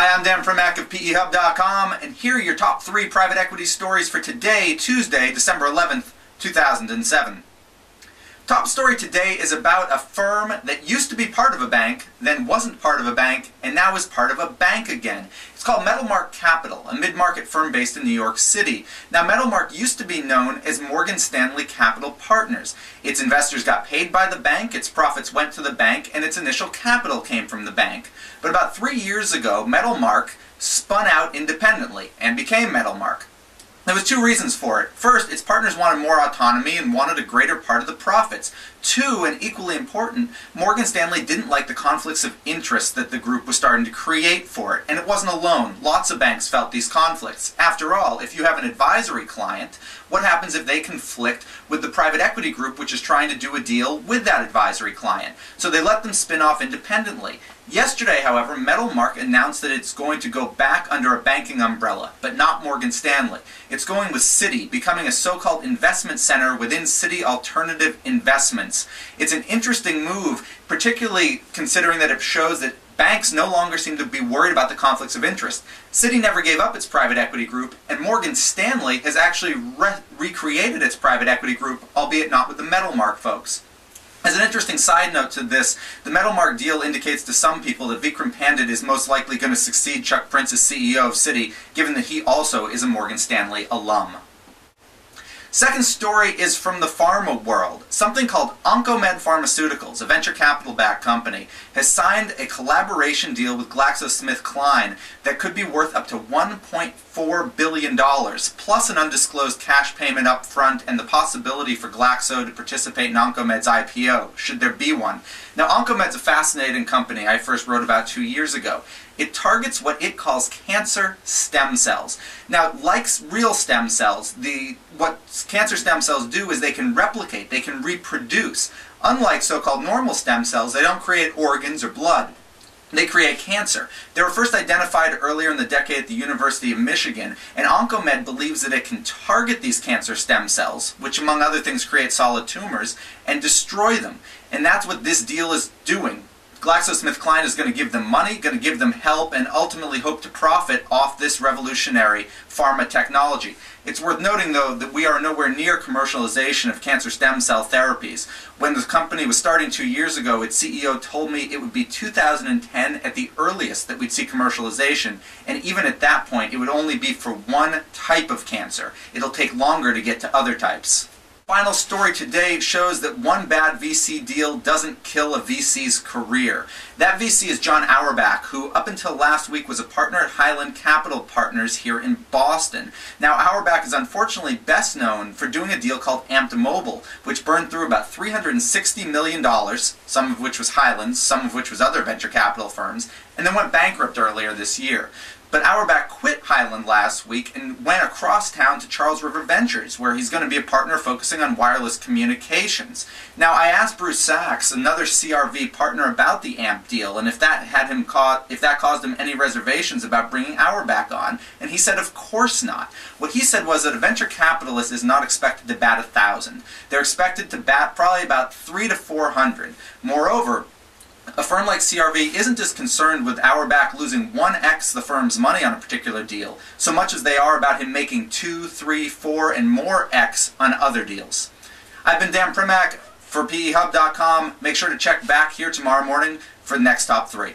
Hi, I'm Dan Primack of PEHub.com, and here are your top three private equity stories for today, Tuesday, December 11th, 2007. Top story today is about a firm that used to be part of a bank, then wasn't part of a bank, and now is part of a bank again. It's called Metalmark Capital, a mid-market firm based in New York City. Now, Metalmark used to be known as Morgan Stanley Capital Partners. Its investors got paid by the bank, its profits went to the bank, and its initial capital came from the bank. But about three years ago, Metalmark spun out independently and became Metalmark. There was two reasons for it. First, its partners wanted more autonomy and wanted a greater part of the profits. Two, and equally important, Morgan Stanley didn't like the conflicts of interest that the group was starting to create for it. And it wasn't alone. Lots of banks felt these conflicts. After all, if you have an advisory client, what happens if they conflict with the private equity group which is trying to do a deal with that advisory client? So they let them spin off independently. Yesterday, however, Metalmark announced that it's going to go back under a banking umbrella, but not Morgan Stanley. It's going with Citi, becoming a so-called investment center within Citi Alternative Investments. It's an interesting move, particularly considering that it shows that banks no longer seem to be worried about the conflicts of interest. Citi never gave up its private equity group, and Morgan Stanley has actually re recreated its private equity group, albeit not with the Metalmark folks. As an interesting side note to this, the Metalmark deal indicates to some people that Vikram Pandit is most likely going to succeed Chuck Prince as CEO of Citi, given that he also is a Morgan Stanley alum. Second story is from the pharma world. Something called Oncomed Pharmaceuticals, a venture capital-backed company, has signed a collaboration deal with GlaxoSmithKline that could be worth up to $1.4 billion, plus an undisclosed cash payment up front and the possibility for Glaxo to participate in Oncomed's IPO, should there be one. Now, Oncomed's a fascinating company I first wrote about two years ago. It targets what it calls cancer stem cells. Now, like real stem cells, the what cancer stem cells do is they can replicate, they can reproduce. Unlike so-called normal stem cells, they don't create organs or blood. They create cancer. They were first identified earlier in the decade at the University of Michigan, and Oncomed believes that it can target these cancer stem cells, which among other things create solid tumors, and destroy them. And that's what this deal is doing. GlaxoSmithKline is going to give them money, going to give them help, and ultimately hope to profit off this revolutionary pharma technology. It's worth noting, though, that we are nowhere near commercialization of cancer stem cell therapies. When the company was starting two years ago, its CEO told me it would be 2010 at the earliest that we'd see commercialization, and even at that point, it would only be for one type of cancer. It'll take longer to get to other types. Final story today shows that one bad VC deal doesn't kill a VC's career. That VC is John Auerbach, who up until last week was a partner at Highland Capital Partners here in Boston. Now, Auerbach is unfortunately best known for doing a deal called Amp'd Mobile, which burned through about $360 million, some of which was Highland's, some of which was other venture capital firms, and then went bankrupt earlier this year. But Auerbach quit Highland last week and went across town to Charles River Ventures, where he's going to be a partner focusing on wireless communications. Now, I asked Bruce Sachs, another CRV partner, about the AMP deal, and if that had him caught, if that caused him any reservations about bringing Auerbach on, and he said, of course not. What he said was that a venture capitalist is not expected to bat a thousand. They're expected to bat probably about three to four hundred. Moreover, a firm like CRV isn't as concerned with Auerbach losing 1x the firm's money on a particular deal, so much as they are about him making 2, 3, 4, and more x on other deals. I've been Dan Primack for PEHub.com. Make sure to check back here tomorrow morning for the next top three.